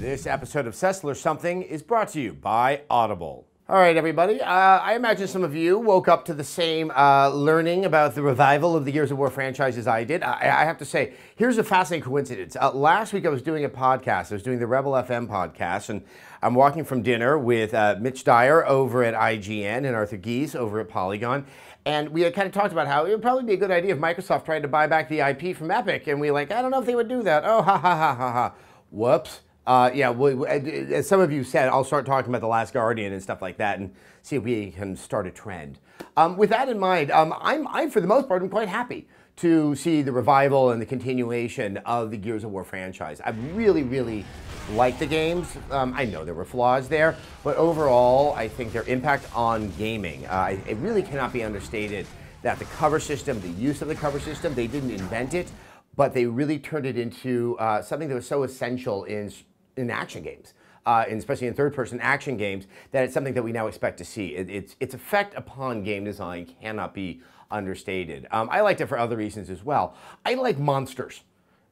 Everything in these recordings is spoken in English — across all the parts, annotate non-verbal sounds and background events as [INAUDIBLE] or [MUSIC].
This episode of Sessler's Something is brought to you by Audible. All right, everybody. Uh, I imagine some of you woke up to the same uh, learning about the revival of the Gears of War franchise as I did. I, I have to say, here's a fascinating coincidence. Uh, last week I was doing a podcast. I was doing the Rebel FM podcast, and I'm walking from dinner with uh, Mitch Dyer over at IGN and Arthur Gies over at Polygon. And we had kind of talked about how it would probably be a good idea if Microsoft tried to buy back the IP from Epic. And we were like, I don't know if they would do that. Oh, ha, ha, ha, ha, ha. Whoops. Uh, yeah, well, as some of you said, I'll start talking about The Last Guardian and stuff like that and see if we can start a trend. Um, with that in mind, um, I'm, I'm, for the most part, I'm quite happy to see the revival and the continuation of the Gears of War franchise. I really, really like the games. Um, I know there were flaws there, but overall, I think their impact on gaming, uh, it really cannot be understated that the cover system, the use of the cover system, they didn't invent it, but they really turned it into uh, something that was so essential in in action games. Uh, and especially in third-person action games, that it's something that we now expect to see. It, its, its effect upon game design cannot be understated. Um, I liked it for other reasons as well. I like monsters.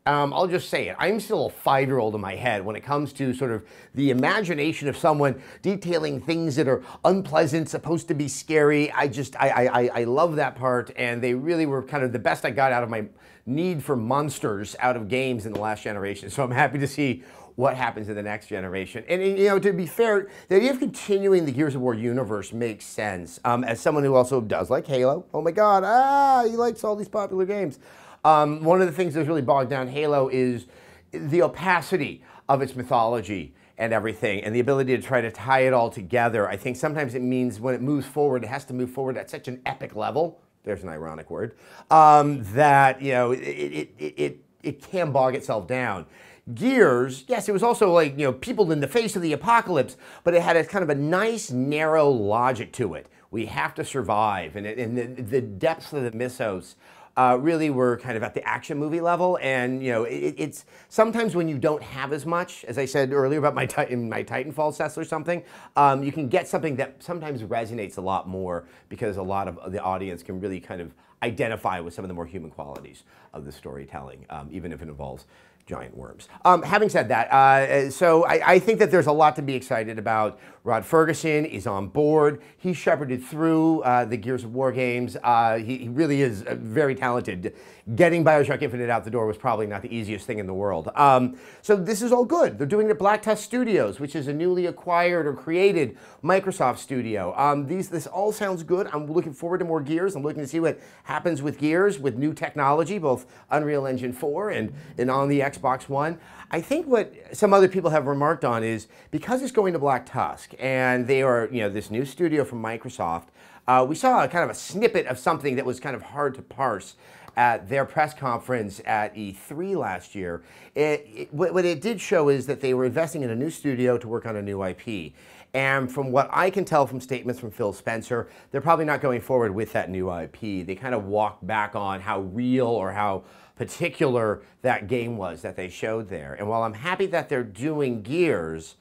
Um, I'll just say it. I'm still a five-year-old in my head when it comes to sort of the imagination of someone detailing things that are unpleasant, supposed to be scary. I just, I, I, I love that part, and they really were kind of the best I got out of my need for monsters out of games in the last generation. [LAUGHS] So I'm happy to see what happens in the next generation. And, you know, to be fair, the idea of continuing the Gears of War universe makes sense. Um, as someone who also does like Halo, oh my God, ah, he likes all these popular games. Um, one of the things that's really bogged down Halo is the opacity of its mythology and everything, and the ability to try to tie it all together. I think sometimes it means when it moves forward, it has to move forward at such an epic level. There's an ironic word um, that you know it, it, it, it, can bog itself down. Gears, yes, it was also like, you know, people in the face of the apocalypse, but it had a kind of a nice, narrow logic to it. We have to survive. And, it, and the, the, depths of the mythos uh, really were kind of at the action movie level. And, you know, it, it's sometimes when you don't have as much, as I said earlier about my, Titan, my Titanfall sets or something, um, you can get something that sometimes resonates a lot more because a lot of the audience can really kind of identify with some of the more human qualities of the storytelling, um, even if it involves giant worms. Um, having said that, uh, so I, I, think that there's a lot to be excited about. Rod Fergusson is on board. He shepherded through uh, the Gears of War games. Uh, he, he, really is uh, very talented. Getting Bioshock Infinite out the door was probably not the easiest thing in the world. Um, so this is all good. They're doing it at Black Tusk Studios, which is a newly acquired or created Microsoft studio. Um, these, this all sounds good. I'm looking forward to more Gears. I'm looking to see what happens with Gears with new technology, both Unreal Engine 4 and, and on the Xbox One. I think what some other people have remarked on is because it's going to Black Tusk and they are, you know, this new studio from Microsoft, uh, we saw a kind of a snippet of something that was kind of hard to parse at their press conference at E3 last year. It, it, what it did show is that they were investing in a new studio to work on a new IP. And from what I can tell from statements from Phil Spencer, they're probably not going forward with that new IP. They kind of walked back on how real or how particular that game was that they showed there. And while I'm happy that they're doing Gears,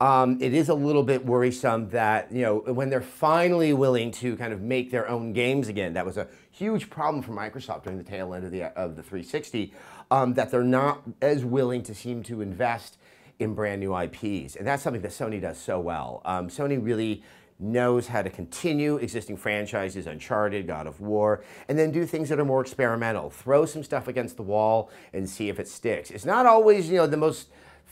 um, it is a little bit worrisome that, you know, when they're finally willing to kind of make their own games again, that was a huge problem for Microsoft during the tail end of the, of the 360, um, that they're not as willing to seem to invest in brand new IPs. And that's something that Sony does so well. Um, Sony really knows how to continue existing franchises, Uncharted, God of War, and then do things that are more experimental. Throw some stuff against the wall and see if it sticks. It's not always, you know, the most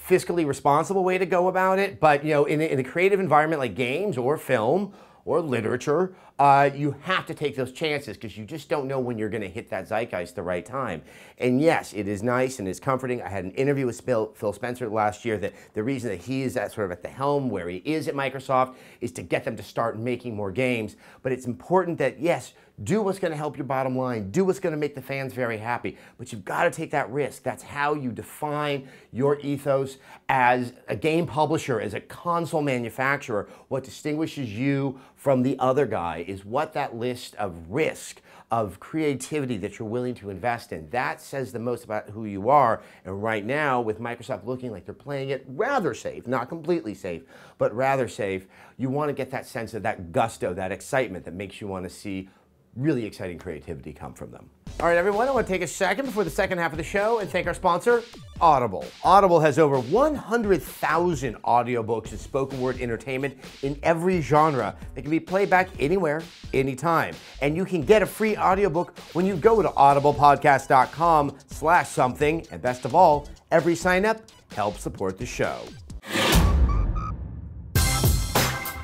fiscally responsible way to go about it, but, you know, in in a creative environment like games or film or literature, uh, you have to take those chances because you just don't know when you're going to hit that zeitgeist the right time. And yes, it is nice and it's comforting. I had an interview with Phil Spencer last year that the reason that he is at sort of at the helm where he is at Microsoft is to get them to start making more games. But it's important that, yes, do what's going to help your bottom line. Do what's going to make the fans very happy. But you've got to take that risk. That's how you define your ethos as a game publisher, as a console manufacturer. What distinguishes you from the other guy is what that list of risk of creativity that you're willing to invest in. That says the most about who you are. And right now, with Microsoft looking like they're playing it rather safe, not completely safe, but rather safe, you want to get that sense of that gusto, that excitement that makes you want to see really exciting creativity come from them. All right, everyone, I want to take a second before the second half of the show and thank our sponsor, Audible. Audible has over 100,000 audiobooks and spoken word entertainment in every genre that can be played back anywhere, anytime. And you can get a free audiobook when you go to audiblepodcast.com slash something. And best of all, every sign up helps support the show.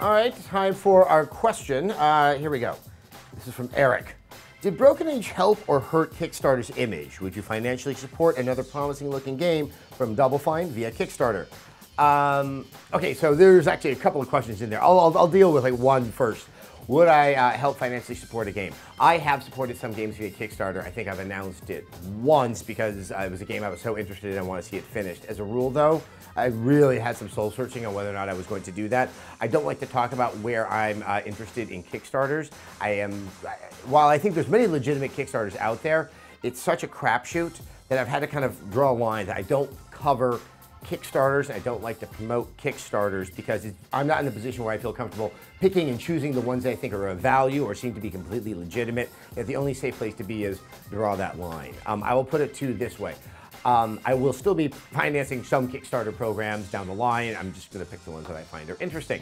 All right, time for our question. Uh, here we go. This is from Eric. Did Broken Age help or hurt Kickstarter's image? Would you financially support another promising looking game from Double Fine via Kickstarter? Um, okay, so there's actually a couple of questions in there. I'll, I'll, I'll deal with like one first. Would I uh, help financially support a game? I have supported some games via Kickstarter. I think I've announced it once because it was a game I was so interested in. I want to see it finished. As a rule, though, I really had some soul searching on whether or not I was going to do that. I don't like to talk about where I'm uh, interested in Kickstarters. I am, while I think there's many legitimate Kickstarters out there, it's such a crapshoot that I've had to kind of draw a line that I don't cover Kickstarters. I don't like to promote Kickstarters because I'm not in a position where I feel comfortable picking and choosing the ones that I think are of value or seem to be completely legitimate. That the only safe place to be is draw that line. Um, I will put it to this way. Um, I will still be financing some Kickstarter programs down the line. I'm just going to pick the ones that I find are interesting.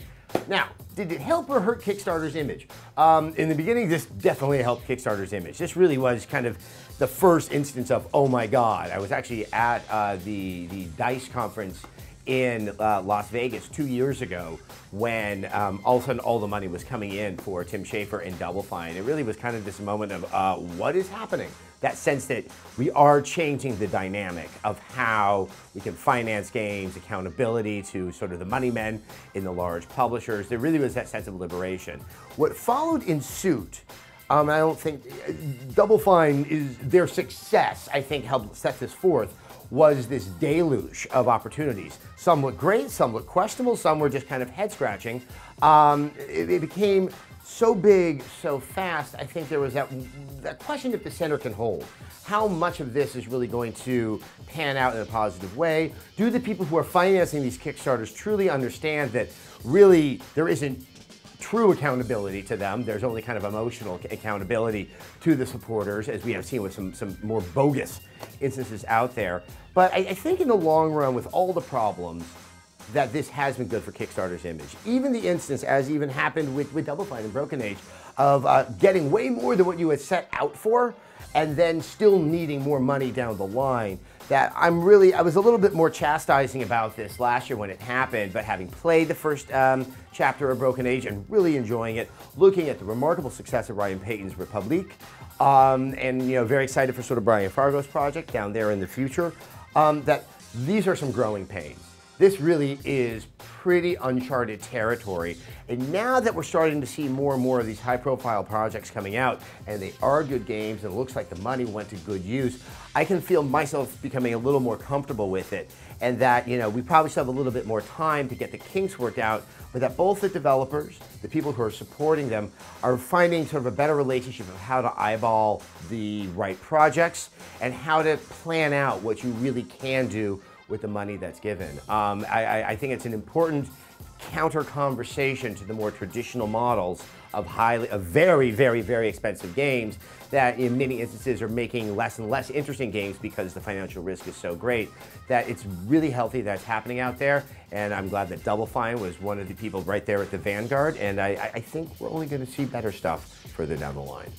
Now, did it help or hurt Kickstarter's image? Um, in the beginning, this definitely helped Kickstarter's image. This really was kind of the first instance of, oh my God. I was actually at uh, the, the DICE conference in uh, Las Vegas two years ago when um, all of a sudden all the money was coming in for Tim Schafer and Double Fine. It really was kind of this moment of uh, what is happening? That sense that we are changing the dynamic of how we can finance games, accountability to sort of the money men in the large publishers. There really was that sense of liberation. What followed in suit um, I don't think Double Fine is their success. I think helped set this forth was this deluge of opportunities. Some were great, some were questionable, some were just kind of head scratching. Um, it, it, became so big, so fast. I think there was that, that question if the center can hold. How much of this is really going to pan out in a positive way? Do the people who are financing these Kickstarters truly understand that really there isn't true accountability to them. There's only kind of emotional accountability to the supporters, as we have seen with some, some more bogus instances out there. But I, I think in the long run, with all the problems, that this has been good for Kickstarter's image. Even the instance, as even happened with, with Double Fine and Broken Age, of uh, getting way more than what you had set out for, and then still needing more money down the line that I'm really, I was a little bit more chastising about this last year when it happened, but having played the first um, chapter of Broken Age and really enjoying it, looking at the remarkable success of Ryan Payton's Republique, um, and you know, very excited for sort of Brian Fargo's project down there in the future, um, that these are some growing pains. This really is pretty uncharted territory. And now that we're starting to see more and more of these high profile projects coming out, and they are good games, and it looks like the money went to good use, I can feel myself becoming a little more comfortable with it. And that, you know, we probably still have a little bit more time to get the kinks worked out, but that both the developers, the people who are supporting them, are finding sort of a better relationship of how to eyeball the right projects and how to plan out what you really can do with the money that's given. Um, I, I think it's an important counter conversation to the more traditional models of highly, of very, very, very expensive games that in many instances are making less and less interesting games because the financial risk is so great that it's really healthy that's happening out there. And I'm glad that Double Fine was one of the people right there at the vanguard. And I, I think we're only going to see better stuff further down the line.